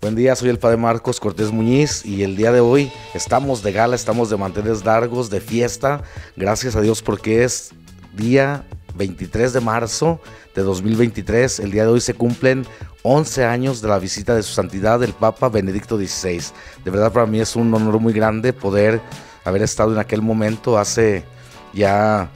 Buen día, soy el padre Marcos Cortés Muñiz y el día de hoy estamos de gala, estamos de manteles largos, de fiesta. Gracias a Dios porque es día 23 de marzo de 2023. El día de hoy se cumplen 11 años de la visita de su santidad el Papa Benedicto XVI. De verdad para mí es un honor muy grande poder haber estado en aquel momento hace ya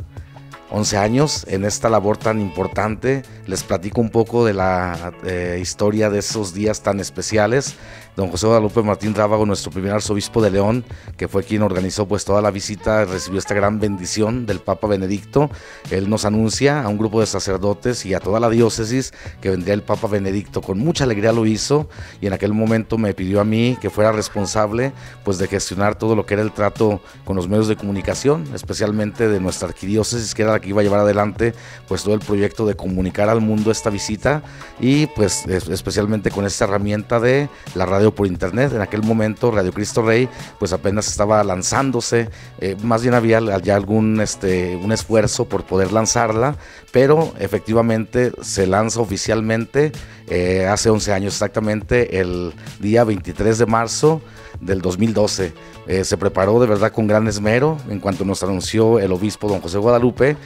11 años en esta labor tan importante. Les platico un poco de la eh, historia de esos días tan especiales don José Guadalupe Martín Rábago, nuestro primer arzobispo de León, que fue quien organizó pues toda la visita, recibió esta gran bendición del Papa Benedicto. Él nos anuncia a un grupo de sacerdotes y a toda la diócesis que vendría el Papa Benedicto. Con mucha alegría lo hizo y en aquel momento me pidió a mí que fuera responsable pues de gestionar todo lo que era el trato con los medios de comunicación, especialmente de nuestra arquidiócesis, que era la que iba a llevar adelante pues todo el proyecto de comunicar al mundo esta visita y pues especialmente con esta herramienta de la radio por internet. En aquel momento Radio Cristo Rey pues apenas estaba lanzándose, eh, más bien había ya algún este, un esfuerzo por poder lanzarla, pero efectivamente se lanza oficialmente eh, hace 11 años exactamente, el día 23 de marzo del 2012. Eh, se preparó de verdad con gran esmero. En cuanto nos anunció el obispo don José Guadalupe,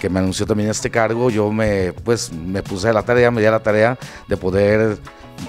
que me anunció también este cargo, yo me, pues, me puse a la tarea, me di a la tarea de poder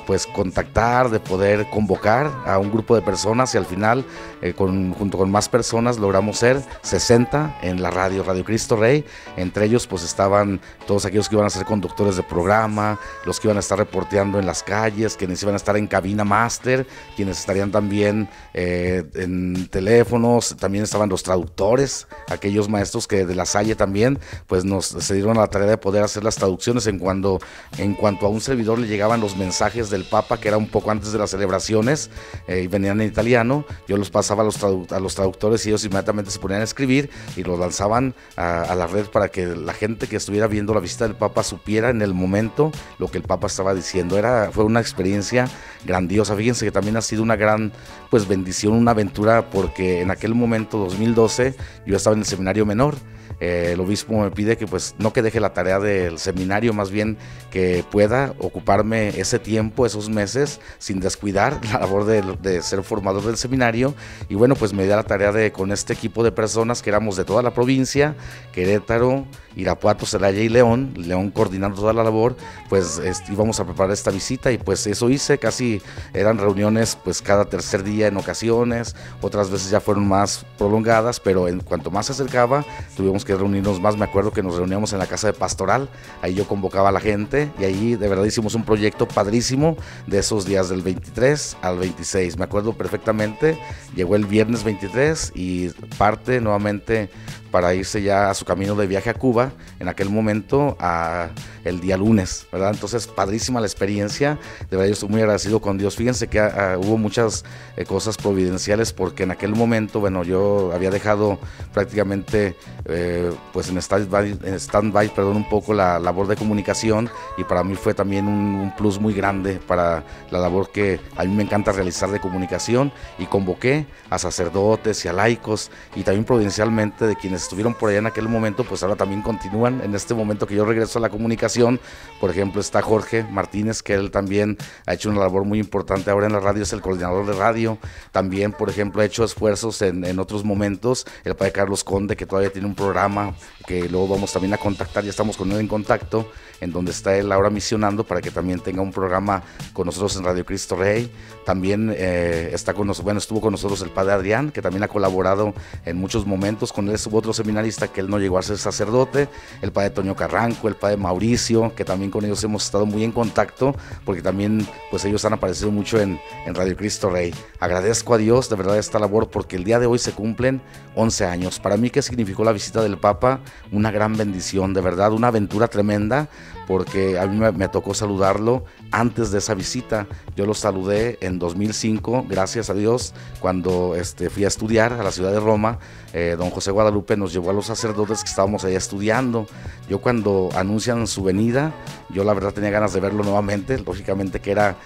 pues contactar, de poder convocar a un grupo de personas y al final, eh, junto con más personas, logramos ser 60 en la radio, Radio Cristo Rey. Entre ellos, pues estaban todos aquellos que iban a ser conductores de programa, los que iban a estar reporteando en las calles, quienes iban a estar en cabina máster, quienes estarían también eh, en teléfonos, también estaban los traductores, aquellos maestros que de la Salle también, pues nos se dieron a la tarea de poder hacer las traducciones en cuando en cuanto a un servidor le llegaban los mensajes del Papa, que era un poco antes de las celebraciones, eh, y venían en italiano. Yo los pasaba a los, a traductores y ellos inmediatamente se ponían a escribir y los lanzaban a, la red para que la gente que estuviera viendo la visita del Papa supiera en el momento lo que el Papa estaba diciendo. Era, fue una experiencia grandiosa. Fíjense que también ha sido una gran pues, bendición, una aventura, porque en aquel momento, 2012, yo estaba en el seminario menor eh, el obispo me pide que pues no que deje la tarea del seminario, más bien que pueda ocuparme ese tiempo, esos meses, sin descuidar la labor de, ser formador del seminario. Y bueno, pues me dio la tarea de con este equipo de personas que éramos de toda la provincia, Querétaro, Irapuato, Celaya y León, León coordinando toda la labor, pues íbamos a preparar esta visita y pues eso hice, casi eran reuniones pues cada tercer día en ocasiones, otras veces ya fueron más prolongadas, pero en cuanto más se acercaba, tuvimos que reunirnos más, me acuerdo que nos reuníamos en la casa de pastoral, ahí yo convocaba a la gente y ahí de verdad hicimos un proyecto padrísimo de esos días del 23 al 26, me acuerdo perfectamente, llegó el viernes 23 y parte nuevamente para irse ya a su camino de viaje a Cuba, en aquel momento a el día lunes, ¿verdad? Entonces, padrísima la experiencia, de verdad yo estoy muy agradecido con Dios. Fíjense que ah, hubo muchas eh, cosas providenciales porque en aquel momento, bueno, yo había dejado prácticamente eh, pues en stand-by, perdón, un poco la labor de comunicación y para mí fue también un, un, plus muy grande para la labor que a mí me encanta realizar de comunicación y convoqué a sacerdotes y a laicos y también providencialmente de quienes estuvieron por allá en aquel momento, pues ahora también continúan en este momento que yo regreso a la comunicación. Por ejemplo, está Jorge Martínez, que él también ha hecho una labor muy importante ahora en la radio, es el coordinador de radio. También, por ejemplo, ha hecho esfuerzos en, en otros momentos. El padre Carlos Conde, que todavía tiene un programa que luego vamos también a contactar, ya estamos con él en contacto, en donde está él ahora misionando para que también tenga un programa con nosotros en Radio Cristo Rey. También eh, está con nosotros, bueno, estuvo con nosotros el padre Adrián, que también ha colaborado en muchos momentos. Con él estuvo otro seminarista que él no llegó a ser sacerdote, el padre Toño Carranco, el padre Mauricio, que también con ellos hemos estado muy en contacto, porque también pues ellos han aparecido mucho en, en Radio Cristo Rey. Agradezco a Dios de verdad esta labor porque el día de hoy se cumplen 11 años. Para mí, ¿qué significó la visita del Papa? Una gran bendición, de verdad, una aventura tremenda porque a mí me, tocó saludarlo antes de esa visita. Yo lo saludé en 2005, gracias a Dios, cuando este, fui a estudiar a la ciudad de Roma. Eh, don José Guadalupe nos llevó a los sacerdotes que estábamos allá estudiando. Yo cuando anuncian su venida, yo la verdad tenía ganas de verlo nuevamente, lógicamente que era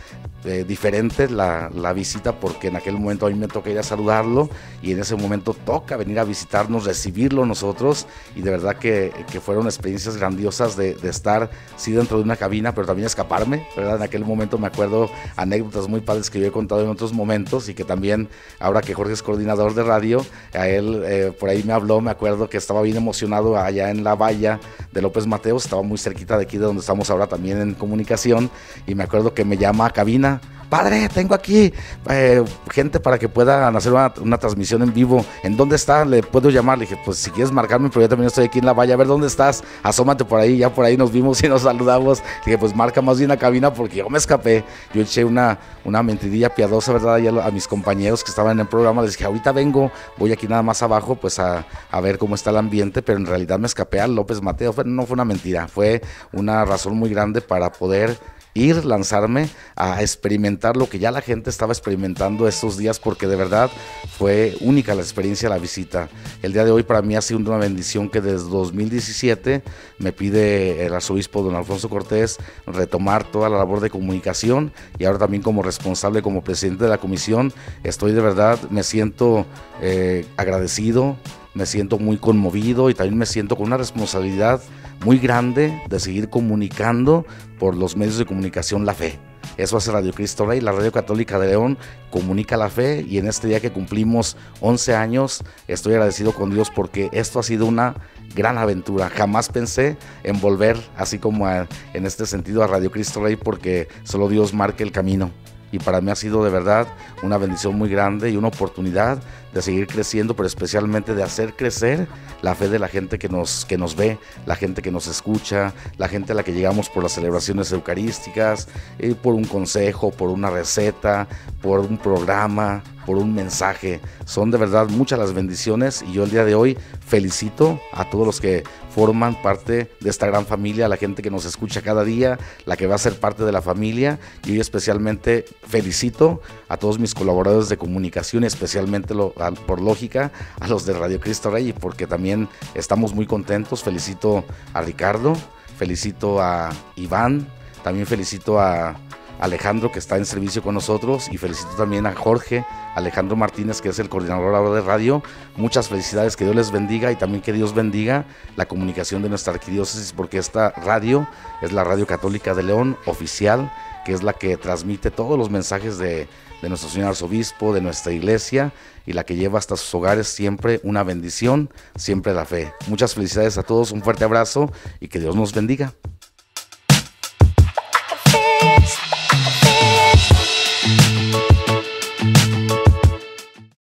eh, diferente la, la, visita porque en aquel momento a mí me toca ir a saludarlo y en ese momento toca venir a visitarnos, recibirlo nosotros y de verdad que, que fueron experiencias grandiosas de, estar, sí, dentro de una cabina, pero también escaparme, ¿verdad? En aquel momento me acuerdo anécdotas muy padres que yo he contado en otros momentos y que también, ahora que Jorge es coordinador de radio, a él eh, por ahí me habló, me acuerdo que estaba bien emocionado allá en la valla de López Mateos, estaba muy cerquita de aquí de donde estamos ahora también en comunicación, y me acuerdo que me llama a cabina padre, tengo aquí eh, gente para que puedan hacer una, transmisión en vivo. ¿En dónde está? Le puedo llamar. Le dije, pues si quieres marcarme, pero yo también estoy aquí en la valla. A ver dónde estás. Asómate por ahí. Ya por ahí nos vimos y nos saludamos. Le dije, pues marca más bien la cabina porque yo me escapé. Yo eché una, una mentidilla piadosa, ¿verdad? A, mis compañeros que estaban en el programa les dije, ahorita vengo, voy aquí nada más abajo, pues a, a ver cómo está el ambiente. Pero en realidad me escapé a López Mateo. no fue una mentira, fue una razón muy grande para poder ir, lanzarme a experimentar lo que ya la gente estaba experimentando estos días, porque de verdad fue única la experiencia, la visita. El día de hoy para mí ha sido una bendición que desde 2017 me pide el arzobispo don Alfonso Cortés retomar toda la labor de comunicación y ahora también como responsable, como presidente de la comisión, estoy de verdad, me siento eh, agradecido, me siento muy conmovido y también me siento con una responsabilidad muy grande de seguir comunicando por los medios de comunicación la fe. Eso hace Radio Cristo Rey, la Radio Católica de León comunica la fe y en este día que cumplimos 11 años estoy agradecido con Dios porque esto ha sido una gran aventura. Jamás pensé en volver así como en este sentido a Radio Cristo Rey porque solo Dios marca el camino y para mí ha sido de verdad una bendición muy grande y una oportunidad de seguir creciendo, pero especialmente de hacer crecer la fe de la gente que nos, que nos ve, la gente que nos escucha, la gente a la que llegamos por las celebraciones eucarísticas, eh, por un consejo, por una receta, por un programa, por un mensaje. Son de verdad muchas las bendiciones y yo el día de hoy felicito a todos los que forman parte de esta gran familia, la gente que nos escucha cada día, la que va a ser parte de la familia y hoy especialmente felicito a todos mis colaboradores de comunicación, especialmente por lógica a los de Radio Cristo Rey porque también estamos muy contentos. Felicito a Ricardo, felicito a Iván, también felicito a Alejandro que está en servicio con nosotros y felicito también a Jorge Alejandro Martínez que es el coordinador de radio. Muchas felicidades, que Dios les bendiga y también que Dios bendiga la comunicación de nuestra arquidiócesis porque esta radio es la Radio Católica de León oficial que es la que transmite todos los mensajes de, de nuestro Señor Arzobispo, de nuestra iglesia y la que lleva hasta sus hogares siempre una bendición, siempre la fe. Muchas felicidades a todos, un fuerte abrazo y que Dios nos bendiga.